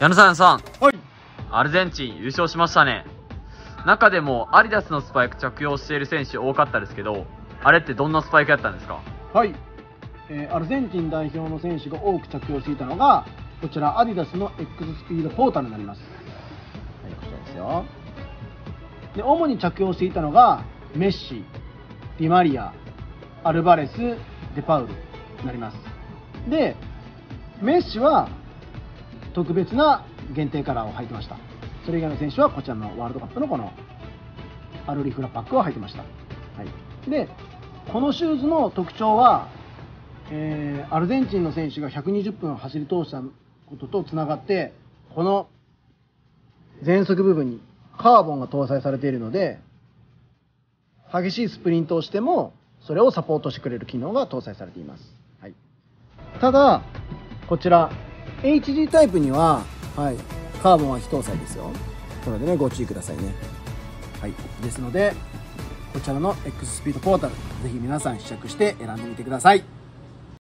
矢野さん矢野さんはい。アルゼンチン優勝しましたね中でもアディダスのスパイク着用している選手多かったですけどあれってどんなスパイクやったんですか？はい。えーアルゼンチン代表の選手が多く着用していたのが、こちらアディダスの X スピードポータルになります。はい、こちらですよ。で、主に着用していたのが、メッシ、ディマリア、アルバレス、デパウルになります。で、メッシは特別な限定カラーを履いてました。それ以外の選手はこちらのワールドカップのこのアルリフラパックを履いてました。はい、で、このシューズの特徴は、えーアルゼンチンの選手が120分走り通したこととつながって、この前足部分にカーボンが搭載されているので、激しいスプリントをしても、それをサポートしてくれる機能が搭載されています。はい、ただ、こちら、HG タイプには、はい、カーボンは非搭載ですよ。なのでね、ご注意くださいね。はい、ですので、こちらの X スピードポータル、ぜひ皆さん試着して選んでみてください。